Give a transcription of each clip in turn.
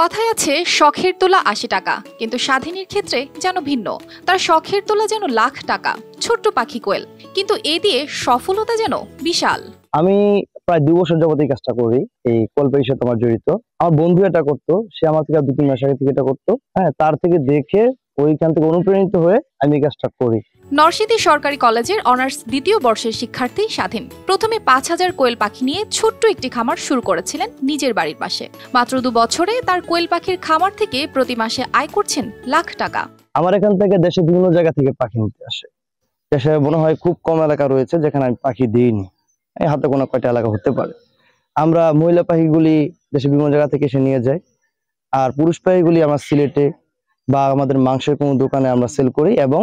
কথায় আছে, শখের তোলা আশি টাকা। কিন্তু স্বাধীনের ক্ষেত্রে যেন ভিন্ন। তার শখের তোলা যেন লাখ টাকা। ছোট্ট পাখি কোয়েল। কিন্তু এ দিয়ে সফলতা যেন বিশাল। আমি প্রায় দু বছর যাবত এই কাজটা করি। এই কল্পের সাথে আমার জড়িত। আমার বন্ধু এটা করতো। সে আমার থেকে দু তিন মাস আগে থেকে এটা করতো। হ্যাঁ তার থেকে দেখে ওইখান থেকে অনুপ্রাণিত হয়ে আমি এই কাজটা করি। নরসিংদী সরকারি কলেজের অনার্স দ্বিতীয় বর্ষের শিক্ষার্থী স্বাধীন। প্রথমে পাঁচ হাজার কোয়েল পাখি নিয়ে ছোট্ট একটি খামার শুরু করেছিলেন নিজের বাড়ির পাশে। মাত্র দু বছরে তার কোয়েল পাখির খামার থেকে প্রতি মাসে আয় করছেন লাখ টাকা। আমার এখান থেকে দেশে বিভিন্ন জায়গা থেকে পাখি নিতে আসে। দেশে মনে হয় খুব কম এলাকা রয়েছে যেখানে আমি পাখি দিইনি। এই হাতে কোনো কয়টা এলাকা হতে পারে। আমরা মহিলা পাখিগুলি দেশে বিভিন্ন জায়গা থেকে এসে নিয়ে যাই। আর পুরুষ পাখিগুলি আমার সিলেটে বা আমাদের মাংসের কোনো দোকানে আমরা সেল করি এবং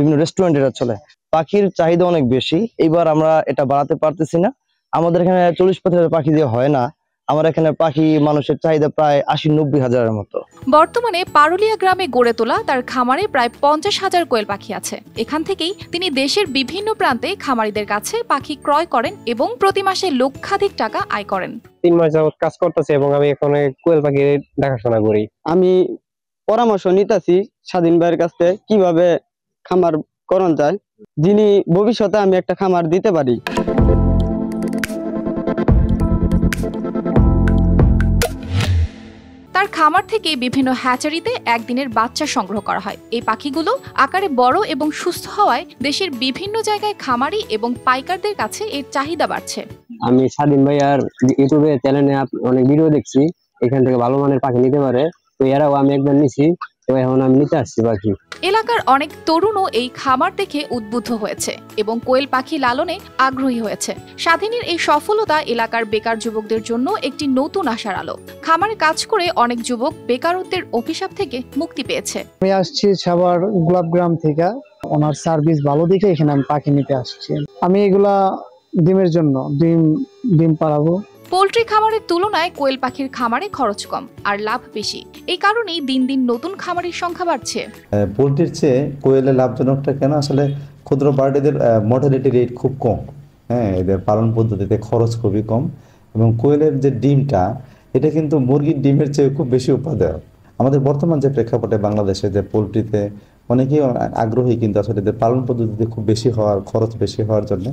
বিভিন্ন রেস্টুরেন্ট এটা চলে। পাখির চাহিদা অনেক বেশি। এইবার আমরা এটা বাড়াতে পারতেছি না। আমাদের এখানে চল্লিশ পঁচিশ পাখি দিয়ে হয় না। আমার এখানে পাখি মানুষের চাহিদা প্রায় আশি নব্বই হাজারের মতো। বর্তমানে পারুলিয়া গ্রামে গড়ে তোলা তার খামারে প্রায় পঞ্চাশ হাজার কোয়েল পাখি আছে। এখান থেকেই তিনি দেশের বিভিন্ন প্রান্তে খামারিদের কাছে পাখি ক্রয় করেন এবং প্রতি মাসে লক্ষাধিক টাকা আয় করেন। তিন মাস যাবত কাজ করতেছি এবং আমি এখন কোয়েল পাখির দেখাশোনা করি। আমি পরামর্শ নিতেছি স্বাধীন ভাইয়ের কাছ থেকে কীভাবে খামার করণ যায় যিনি ভবিষ্যতে আমি একটা খামার দিতে পারি। তার খামার থেকে বিভিন্ন হ্যাচারিতে একদিনের বাচ্চা সংগ্রহ করা হয়। এই পাখিগুলো আকারে বড় এবং সুস্থ হওয়ায় দেশের বিভিন্ন জায়গায় খামারি এবং পাইকারদের কাছে এর চাহিদা বাড়ছে। আমি স্বাধীন ভাই আর ইউটিউবে চ্যানেলে অনেক ভিডিও দেখছি। এখান থেকে ভালো মানের পাখি নিতে পারে। তো এরাও আমি একবার নিছি। এখন আমি নিতে আসছি পাখি এলাকার অনেক তরুণও এই খামার দেখে উদ্বুদ্ধ হয়েছে এবং কোয়েল পাখি লালনে আগ্রহী হয়েছে। স্বাধীনের এই সফলতা এলাকার বেকার যুবকদের জন্য একটি নতুন আশার আলো। খামারে কাজ করে অনেক যুবক বেকারত্বের অভিশাপ থেকে মুক্তি পেয়েছে। আমি আসছি সাভার গোলাপগ্রাম থেকে। ওনার সার্ভিস ভালো দেখে এখানে আমি পাখি নিতে আসছি। আমি এগুলা ডিমের জন্য ডিম ডিম পাড়াবো। পোল্ট্রি খামারের তুলনায় কোয়েল পাখির খামারে খরচ কম আর লাভ বেশি। এই কারণেই দিন দিন নতুন খামারের সংখ্যা বাড়ছে। পোলট্রির চেয়ে কোয়েলের লাভজনকটা কেন? আসলে ক্ষুদ্র বার্ডেদের মর্টালিটি রেট খুব কম। হ্যাঁ এদের পালন পদ্ধতিতে খরচ খুবই কম এবং কোয়েলের যে ডিমটা, এটা কিন্তু মুরগির ডিমের চেয়ে খুব বেশি উপাদেয় আমাদের বর্তমান যে প্রেক্ষাপটে বাংলাদেশে যে পোলট্রিতে অনেকেই আগ্রহী কিন্তু আসলে এদের পালন পদ্ধতিতে খুব বেশি হওয়ার, খরচ বেশি হওয়ার জন্য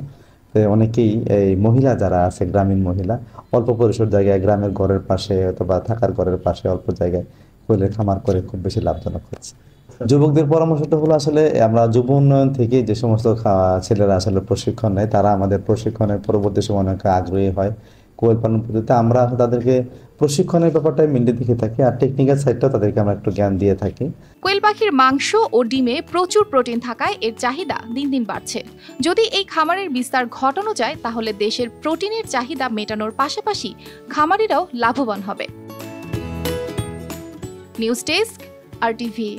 অনেকেই এই মহিলা যারা আছে, গ্রামীণ মহিলা, অল্প পরিসর জায়গায় গ্রামের ঘরের পাশে অথবা থাকার ঘরের পাশে অল্প জায়গায় কোয়েলের খামার করে খুব বেশি লাভজনক হচ্ছে। যুবকদের পরামর্শটা হলো আসলে আমরা যুব উন্নয়ন থেকে যে সমস্ত ছেলেরা আসলে প্রশিক্ষণ নেয়, তারা আমাদের প্রশিক্ষণের পরবর্তী সময় অনেক আগ্রহী হয়। কোয়েল পালন পদ্ধতিতে আমরা তাদেরকে প্রশিক্ষণের ব্যাপারটাই মেনলি দেখে থাকি আর টেকনিক্যাল সাইডটাও তাদেরকে আমরা একটু জ্ঞান দিয়ে থাকি। কোয়েল পাখির মাংস ও ডিমে প্রচুর প্রোটিন থাকায় এর চাহিদা দিন দিন বাড়ছে। যদি এই খামারের বিস্তার ঘটানো যায়, তাহলে দেশের প্রোটিনের চাহিদা মেটানোর পাশাপাশি খামারিরাও লাভবান হবে। নিউজ ডেস্ক, আর টিভি